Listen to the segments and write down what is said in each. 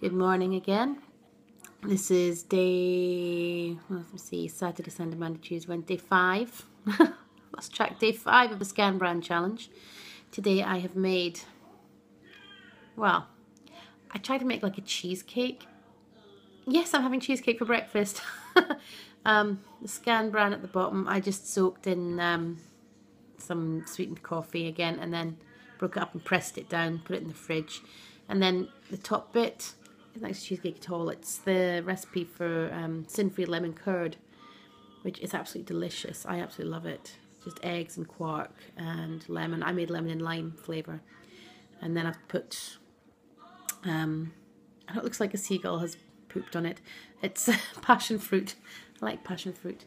Good morning again. This is day, well, let me see, Saturday, Sunday, Monday, Tuesday, Wednesday, five. Lost track, day five of the Scan Bran Challenge. Today I have made, well, I tried to make like a cheesecake. Yes, I'm having cheesecake for breakfast. um, the Scan Bran at the bottom, I just soaked in um, some sweetened coffee again and then broke it up and pressed it down, put it in the fridge. And then the top bit, not cheesecake at all, it's the recipe for um, syn-free lemon curd, which is absolutely delicious. I absolutely love it. Just eggs and quark and lemon. I made lemon and lime flavour. And then I've put, um, it looks like a seagull has pooped on it. It's passion fruit. I like passion fruit.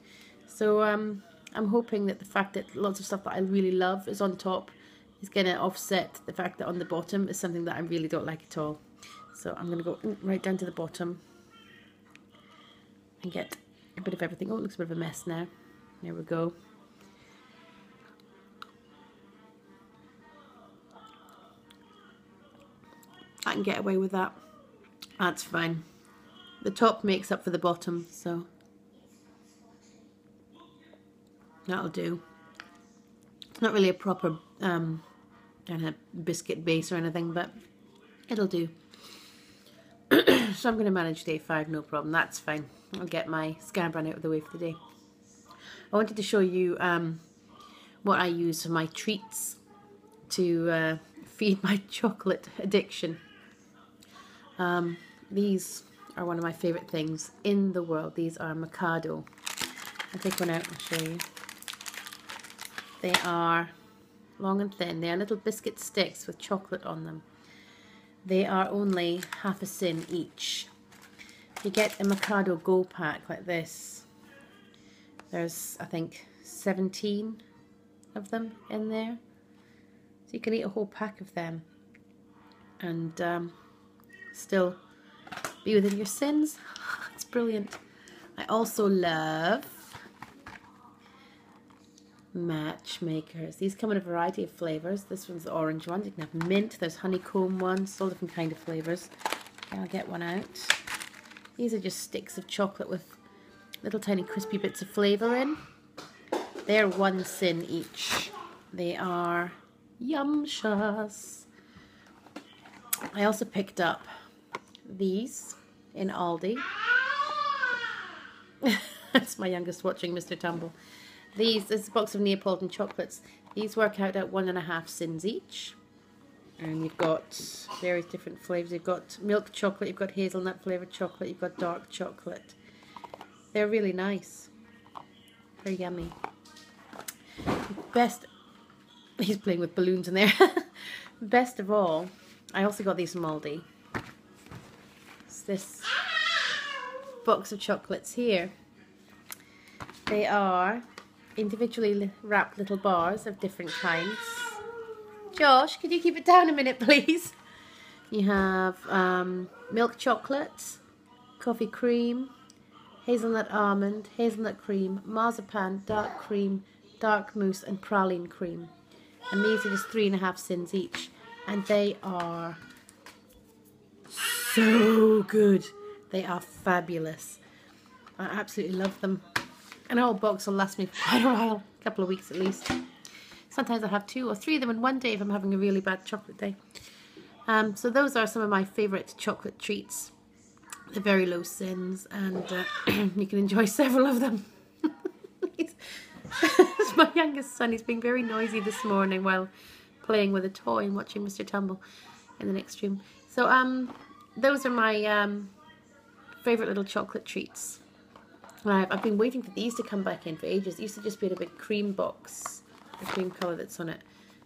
So um, I'm hoping that the fact that lots of stuff that I really love is on top is going to offset the fact that on the bottom is something that I really don't like at all. So I'm going to go right down to the bottom and get a bit of everything. Oh, it looks a bit of a mess now. There we go. I can get away with that. That's fine. The top makes up for the bottom, so that'll do. It's not really a proper um, kind of biscuit base or anything, but it'll do. so I'm going to manage day five, no problem. That's fine. I'll get my Scan Bran out of the way for the day. I wanted to show you um, what I use for my treats to uh, feed my chocolate addiction. Um, these are one of my favourite things in the world. These are Mikado. I'll take one out and show you. They are long and thin. They are little biscuit sticks with chocolate on them. They are only half a syn each. You get a Mikado Go pack like this. There's, I think, 17 of them in there. So you can eat a whole pack of them and um, still be within your syns. It's brilliant. I also love matchmakers. These come in a variety of flavours. This one's the orange one. You can have mint. There's honeycomb ones. All different kind of flavours. Okay, I'll get one out. These are just sticks of chocolate with little tiny crispy bits of flavour in. They're one syn each. They are yumshas. I also picked up these in Aldi. That's my youngest watching Mr. Tumble. These, this is a box of Neapolitan chocolates. These work out at one and a half syns each. And you've got various different flavours. You've got milk chocolate, you've got hazelnut flavoured chocolate, you've got dark chocolate. They're really nice. Very yummy. Best, he's playing with balloons in there. Best of all, I also got these from Aldi. It's this box of chocolates here. They are individually wrapped little bars of different kinds. Josh, could you keep it down a minute, please? You have um, milk chocolate, coffee cream, hazelnut almond, hazelnut cream, marzipan, dark cream, dark mousse, and praline cream. And these are just three and a half syns each. And they are so good. They are fabulous. I absolutely love them. An old box will last me quite a while, a couple of weeks at least. Sometimes I have two or three of them in one day if I'm having a really bad chocolate day. Um, so those are some of my favourite chocolate treats. They're very low syns and uh, you can enjoy several of them. it's my youngest son. He's being very noisy this morning while playing with a toy and watching Mr. Tumble in the next room. So um, those are my um, favourite little chocolate treats. I've, I've been waiting for these to come back in for ages. It used to just be in a big cream box, the cream colour that's on it.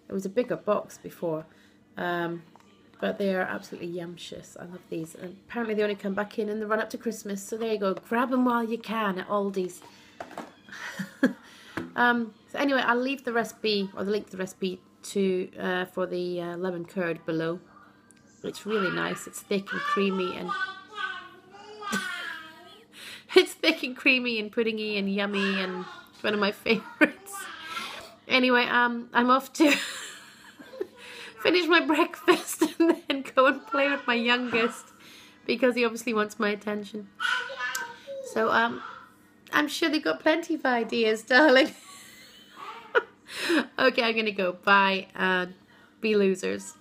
It was a bigger box before, um, but they are absolutely yumptious. I love these. And apparently they only come back in in the run up to Christmas, so there you go. Grab them while you can at Aldi's. um, so anyway, I'll leave the recipe, or the link to the recipe to uh, for the uh, lemon curd below. It's really nice. It's thick and creamy and it's thick and creamy and puddingy and yummy and it's one of my favorites. Anyway, um, I'm off to finish my breakfast and then go and play with my youngest because he obviously wants my attention. So um, I'm sure they've got plenty of ideas, darling. okay, I'm gonna go. Bye and be losers.